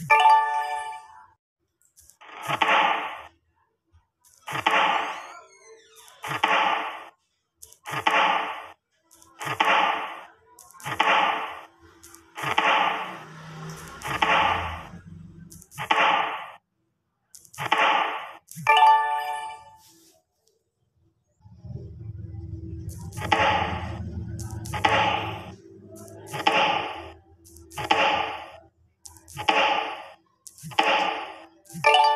you Música